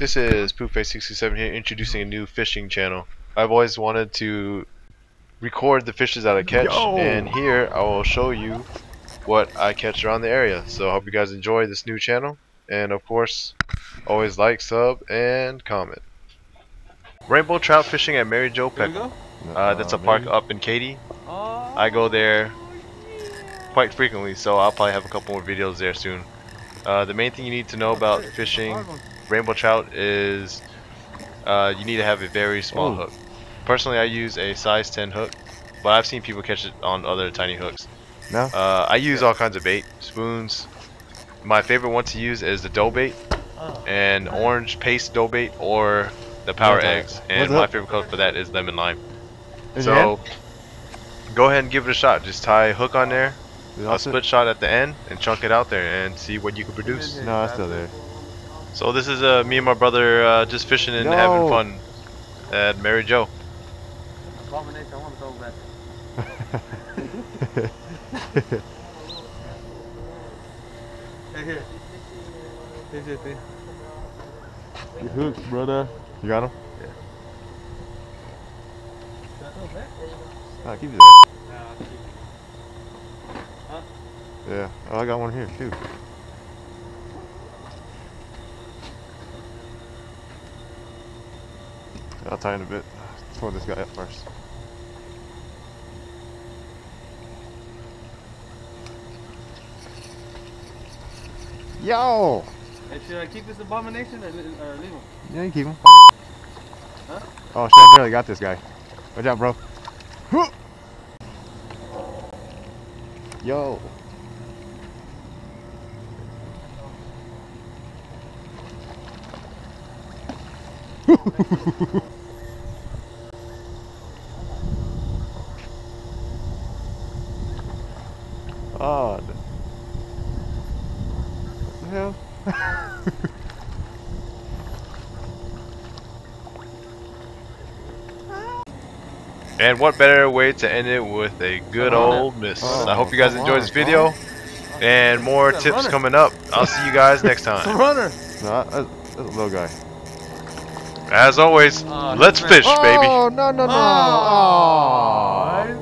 This is Poopface67 here introducing a new fishing channel. I've always wanted to record the fishes that I catch Yo. and here I will show you what I catch around the area. So I hope you guys enjoy this new channel and of course always like, sub, and comment. Rainbow trout fishing at Mary Jo Here Peck. Uh, that's a park up in Katy. Oh, I go there quite frequently so I'll probably have a couple more videos there soon. Uh, the main thing you need to know about fishing rainbow trout is uh, you need to have a very small Oh. hook. Personally, I use a size 10 hook, but I've seen people catch it on other tiny hooks. No? Uh, I use all kinds of bait, spoons. My favorite one to use is the dough bait, Oh. and orange paste dough bait, or the power What's that? eggs. And my favorite color for that is lemon lime. Is your? So go ahead and give it a shot. Just tie a hook on there, a that split shot at the end, and chunk it out there and see what you can produce. it? No, it's still there. So this is uh, me and my brother uh, just fishing and having fun at Mary Jo. Your hooks, brother. You got them? Ah, keep it there. Yeah. Oh, I got one here too. I'll tie in a bit. Throw this guy up first. Yo! Hey, should I keep this abomination or, leave him? Yeah, you keep him. Huh? Oh shit, I barely got this guy. Watch out, bro. Yo. Odd. What the hell? And what better way to end it with a good old miss. Oh, I hope you guys enjoyed this video. And more tips runner. coming up. I'll see you guys next It's a time. runner. No, that's, that's a little guy. As always, Oh, let's he's back. fish, baby. Oh, no, no, no. Oh, Oh.